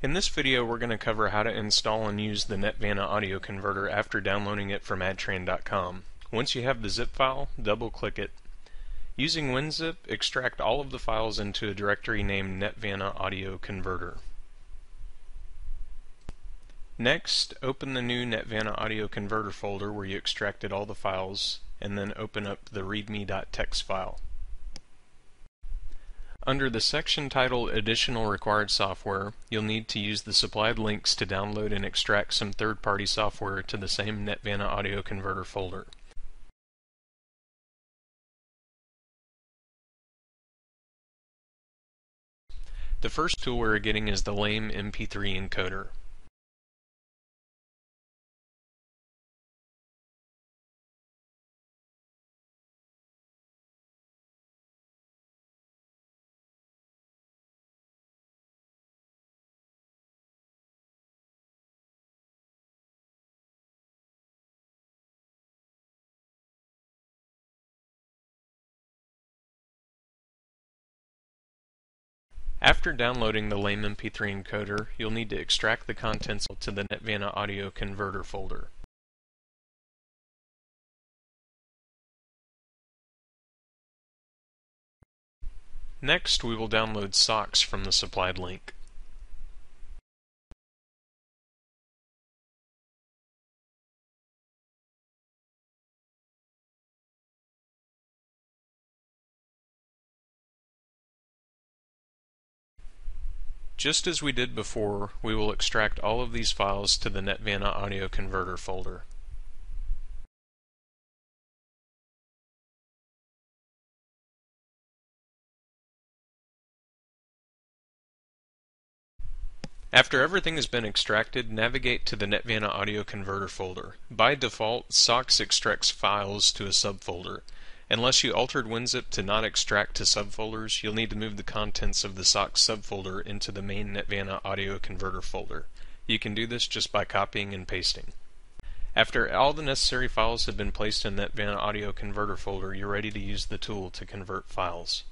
In this video we're going to cover how to install and use the NetVanta audio converter after downloading it from adtran.com. Once you have the zip file, double click it. Using WinZip, extract all of the files into a directory named NetVanta Audio Converter. Next, open the new NetVanta Audio Converter folder where you extracted all the files and then open up the readme.txt file. Under the section titled Additional Required Software, you'll need to use the supplied links to download and extract some third-party software to the same NetVanta Audio Converter folder. The first tool we're getting is the LAME MP3 encoder. After downloading the LAME MP3 encoder, you'll need to extract the contents to the NetVanta Audio Converter folder. Next, we will download SOX from the supplied link. Just as we did before, we will extract all of these files to the NetVanta Audio Converter folder. After everything has been extracted, navigate to the NetVanta Audio Converter folder. By default, SOX extracts files to a subfolder. Unless you altered WinZip to not extract to subfolders, you'll need to move the contents of the SOX subfolder into the main NetVanta audio converter folder. You can do this just by copying and pasting. After all the necessary files have been placed in NetVanta audio converter folder, you're ready to use the tool to convert files.